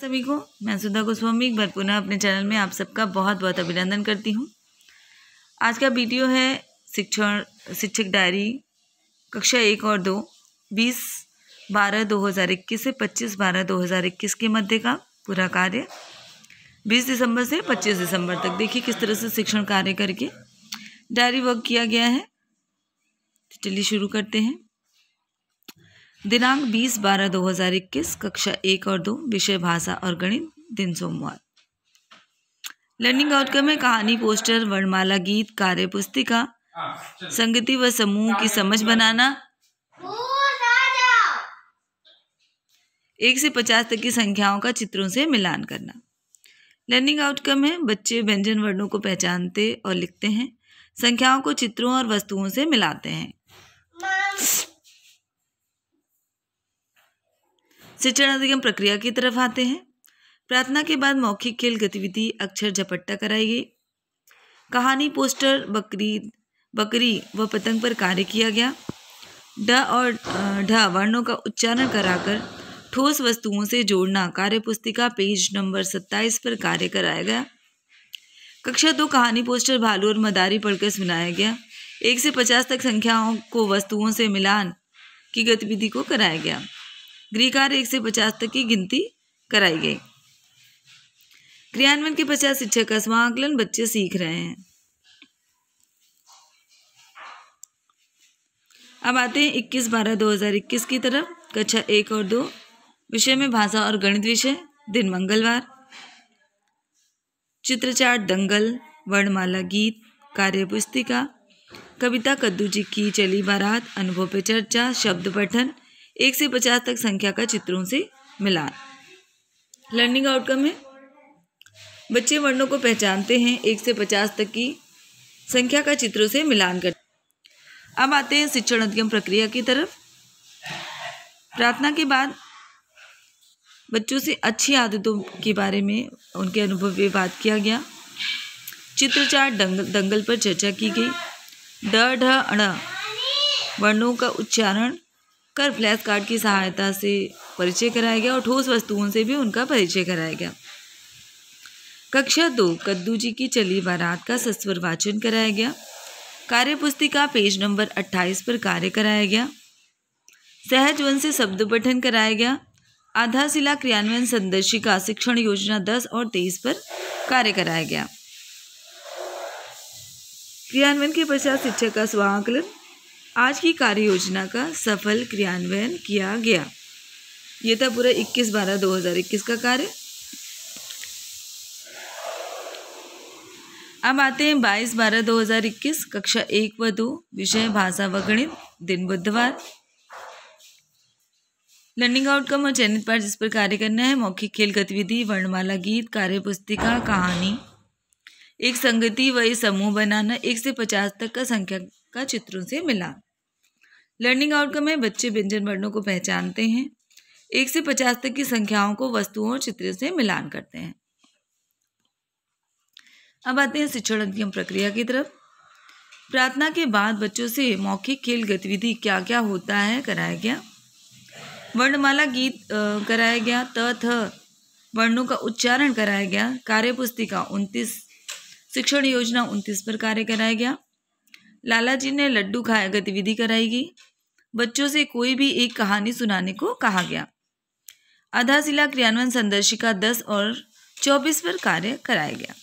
सभी को, मैं सुधा गोस्वामी, एक पुनः अपने चैनल में आप सबका बहुत बहुत अभिनंदन करती हूँ। आज का वीडियो है शिक्षण, शिक्षक डायरी, कक्षा एक और दो, बीस बारह दो हज़ार इक्कीस से पच्चीस बारह दो हज़ार इक्कीस के मध्य का पूरा कार्य। बीस दिसंबर से पच्चीस दिसंबर तक, देखिए किस तरह से शिक्षण कार्य करके डायरी वर्क किया गया है। चलिए शुरू करते हैं। दिनांक 20 बारह 2021 कक्षा एक और दो, विषय भाषा और गणित, दिन सोमवार। लर्निंग आउटकम है, कहानी पोस्टर वर्णमाला, गीत, कार्य, पुस्तिका, संगति व समूह की समझ बनाना। एक से पचास तक की संख्याओं का चित्रों से मिलान करना। लर्निंग आउटकम है, बच्चे व्यंजन वर्णों को पहचानते और लिखते हैं। संख्याओं को चित्रों और वस्तुओं से मिलाते हैं। शिक्षण अधिगम प्रक्रिया की तरफ़ आते हैं। प्रार्थना के बाद मौखिक खेल गतिविधि अक्षर झपट्टा कराई गई। कहानी, पोस्टर, बकरी बकरी व पतंग पर कार्य किया गया। ड और ढ वर्णों का उच्चारण कराकर ठोस वस्तुओं से जोड़ना कार्य पुस्तिका पेज नंबर सत्ताईस पर कार्य कराया गया। कक्षा दो कहानी, पोस्टर, भालू और मदारी पढ़कर सुनाया गया। एक से पचास तक संख्याओं को वस्तुओं से मिलान की गतिविधि को कराया गया। गृह कार्य एक से पचास तक की गिनती कराई गई। क्रियान्वयन के पश्चात शिक्षक का समाकलन बच्चे सीख रहे हैं। अब आते हैं इक्कीस बारह दो हज़ार इक्कीस की तरफ़। कक्षा एक और दो। विषय में भाषा और गणित विषय। दिन मंगलवार। चित्रचाट, दंगल, वर्णमाला, गीत, कार्य पुस्तिका, कविता कद्दू जी की चली बारात, अनुभव पे चर्चा, शब्द पठन एक से पचास तक संख्या का चित्रों से मिलान। लर्निंग आउटकम है। बच्चे वर्णों को पहचानते हैं, एक से पचास तक की संख्या का चित्रों से मिलान कर। अब आते हैं शिक्षण अधिगम प्रक्रिया की तरफ़। प्रार्थना के बाद बच्चों से अच्छी आदतों के बारे में उनके अनुभव पे बात किया गया। चित्रचार दंगल दंगल पर चर्चा की गई। ड, ढ, अण, वर्णों का उच्चारण कर फ्लैश कार्ड की सहायता से परिचय कराया गया और ठोस वस्तुओं से भी उनका परिचय कराया गया। कक्षा दो, कद्दू जी की चली बारात का सस्वर वाचन कराया गया। कार्य पुस्तिका पेज नंबर 28 पर कार्य कराया गया। सहज वन से शब्द पठन कराया गया। आधारशिला क्रियान्वयन संदर्शिका शिक्षण योजना 10 और 23 पर कार्य कराया गया। क्रियान्वयन के पश्चात शिक्षक का स्वाकलन आज की कार्य योजना का सफल क्रियान्वयन किया गया। ये था पूरा 21 बारह 2021 का कार्य। अब आते हैं 22 बारह 2021 कक्षा एक व दो, विषय भाषा व गणित, दिन बुधवार। लर्निंग आउटकम और चयनित पाठ जिस पर कार्य करना है, मौखिक खेल गतिविधि, वर्णमाला गीत, कार्य पुस्तिका, कहानी। एक संगति व समूह बनाना एक से पचास तक का संख्या का चित्रों से मिला। लर्निंग आउटकम है बच्चे व्यंजन वर्णों को पहचानते हैं। एक से पचास तक की संख्याओं को वस्तुओं और चित्र से मिलान करते हैं। अब आते हैं शिक्षण अधिगम प्रक्रिया की तरफ़। प्रार्थना के बाद बच्चों से मौखिक खेल गतिविधि क्या क्या होता है, कराया गया? वर्णमाला गीत कराया गया। त, थ, वर्णों का उच्चारण कराया गया। कार्य पुस्तिका उनतीस, शिक्षण योजना उनतीस पर कार्य कराया गया। लाला जी ने लड्डू खाया, गतिविधि कराई गई। बच्चों से कोई भी एक कहानी सुनाने को कहा गया। आधाशिला क्रियान्वयन संदर्शिका दस और चौबीस पर कार्य कराया गया।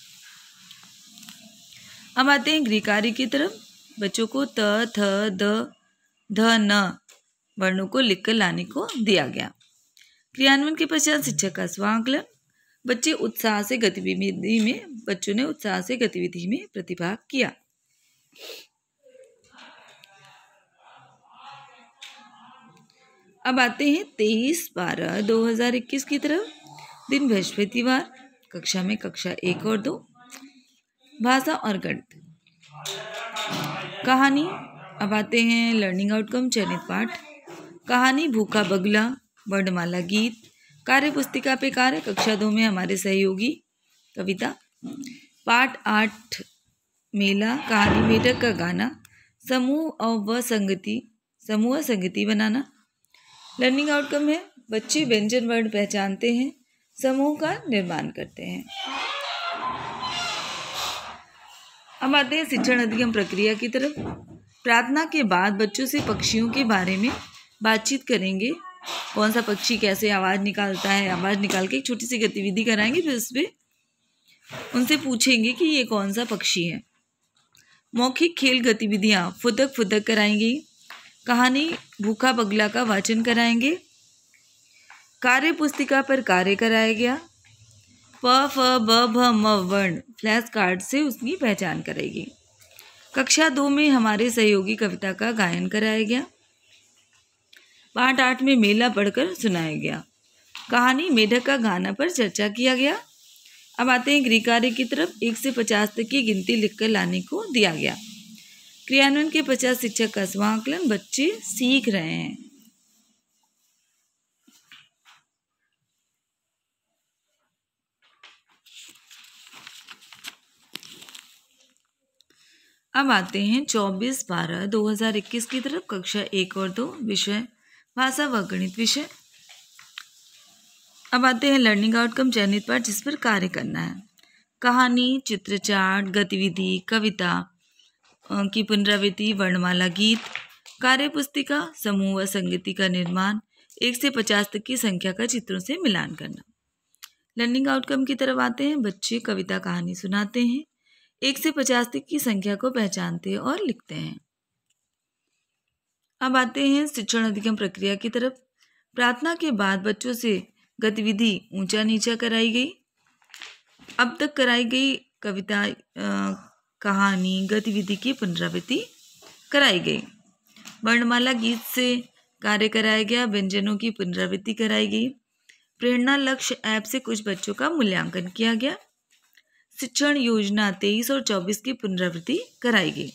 अब आते हैं गृह कार्य की तरफ़। बच्चों को त, थ, द, ध, न वर्णों को लिखकर लाने को दिया गया। क्रियान्वयन के पश्चात शिक्षक का स्वाकलन। बच्चे उत्साह से गतिविधि में, बच्चों ने उत्साह से गतिविधि में प्रतिभाग किया। अब आते हैं तेईस बारह, दो हज़ार इक्कीस की तरफ़। दिन बृहस्पतिवार, कक्षा में कक्षा एक और दो। भाषा और गणित। कहानी। अब आते हैं लर्निंग आउटकम चयनित पाठ। कहानी, भूखा बगला, वर्णमाला गीत। कार्य पुस्तिका पे कार्य, कक्षा दो में हमारे सहयोगी, कविता। पाठ आठ, मेला, कहानी, मेढक का गाना। समूह और व संगति समूह संगति बनाना। लर्निंग आउटकम है। बच्चे व्यंजन वर्ण पहचानते हैं। समूह का निर्माण करते हैं। अब आते हैं शिक्षण अधिगम प्रक्रिया की तरफ़। प्रार्थना के बाद बच्चों से पक्षियों के बारे में बातचीत करेंगे। कौन सा पक्षी कैसे आवाज़ निकालता है? आवाज़ निकाल के एक छोटी सी गतिविधि कराएँगे, फिर उस पर उनसे पूछेंगे कि ये कौन सा पक्षी है। मौखिक खेल गतिविधियाँ फुदक फुदक कराएँगी। कहानी भूखा बगला का वाचन कराएँगे। कार्य पुस्तिका पर कार्य कराया गया। प, फ, ब, भ, म, वर्ण फ्लैश कार्ड से उसकी पहचान कराएगी कक्षा दो में हमारे सहयोगी कविता का गायन कराया गया। पाठ आठ में मेला पढ़कर सुनाया गया। कहानी मेढक का गाना पर चर्चा किया गया। अब आते हैं गृह कार्य की तरफ़। एक से पचास तक की गिनती लिखकर लाने को दिया गया। क्रियान्वयन के पचास शिक्षक का स्वाकलन बच्चे सीख रहे हैं। अब आते हैं चौबीस बारह दो हज़ार इक्कीस की तरफ़, कक्षा एक और दो, विषय, भाषा व गणित विषय। अब आते हैं लर्निंग आउटकम चयनित पाठ, जिस पर कार्य करना है। कहानी चित्र चार्ट गतिविधि, कविता की पुनरावृत्ति वर्णमाला गीत कार्य पुस्तिका समूह व संगति का निर्माण, एक से पचास तक की संख्या का चित्रों से मिलान करना। लर्निंग आउटकम की तरफ़ आते हैं, बच्चे कविता कहानी सुनाते हैं, एक से पचास तक की संख्या को पहचानते और लिखते हैं। अब आते हैं शिक्षण अधिगम प्रक्रिया की तरफ़। प्रार्थना के बाद बच्चों से गतिविधि ऊँचा नीचा कराई गई। अब तक कराई गई कविता कहानी, गतिविधि की पुनरावृत्ति कराई गई। वर्णमाला गीत से कार्य कराया गया, व्यंजनों की पुनरावृत्ति कराई गई। प्रेरणा लक्ष्य ऐप से कुछ बच्चों का मूल्यांकन किया गया। शिक्षण योजना तेईस और चौबीस की पुनरावृत्ति कराई गई।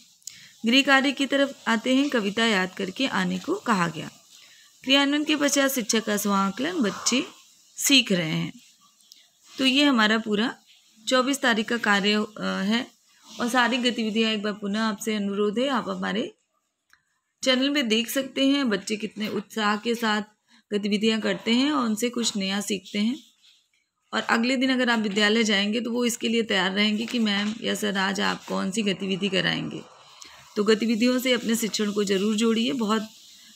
गृह कार्य की तरफ़ आते हैं, कविता याद करके आने को कहा गया। क्रियान्वयन के पश्चात शिक्षक का स्वाकलन बच्चे सीख रहे हैं। तो ये हमारा पूरा चौबीस तारीख का कार्य है। और सारी गतिविधियाँ एक बार पुनः आपसे अनुरोध है, आप हमारे चैनल में देख सकते हैं, बच्चे कितने उत्साह के साथ गतिविधियाँ करते हैं और उनसे कुछ नया सीखते हैं। और अगले दिन अगर आप विद्यालय जाएँगे तो वो इसके लिए तैयार रहेंगे कि मैम, या सर, आज आप कौन सी गतिविधि कराएँगे? तो गतिविधियों से अपने शिक्षण को ज़रूर जोड़िए, बहुत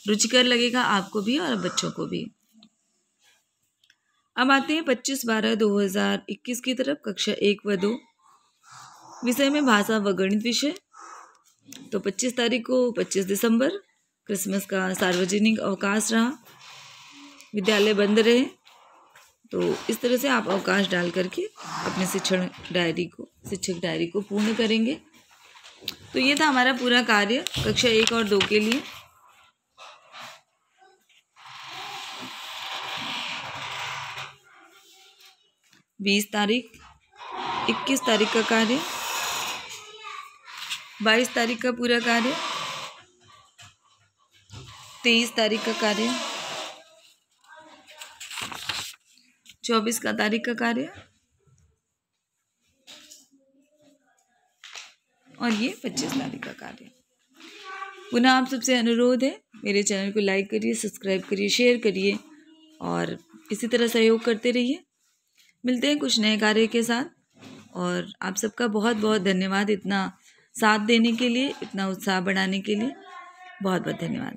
रुचिकर लगेगा आपको भी और बच्चों को भी। अब आते हैं पच्चीस बारह दो हज़ार इक्कीस की तरफ़, कक्षा एक व दो। विषय में भाषा व गणित विषय। तो पच्चीस तारीख को पच्चीस दिसंबर, क्रिसमस का सार्वजनिक अवकाश रहा। विद्यालय बंद रहे। तो इस तरह से आप अवकाश डाल करके अपने शिक्षण डायरी को, शिक्षक डायरी को पूर्ण करेंगे। तो ये था हमारा पूरा कार्य, कक्षा एक और दो के लिए। बीस तारीख, इक्कीस तारीख का कार्य। बाईस तारीख का पूरा कार्य, तेईस तारीख का कार्य, चौबीस का तारीख का कार्य और ये पच्चीस तारीख का कार्य। पुनः आप सबसे अनुरोध है, मेरे चैनल को लाइक करिए, सब्सक्राइब करिए, शेयर करिए और इसी तरह सहयोग करते रहिए। मिलते हैं कुछ नए कार्य के साथ और आप सबका बहुत बहुत धन्यवाद। इतना साथ देने के लिए इतना उत्साह बढ़ाने के लिए बहुत बहुत धन्यवाद।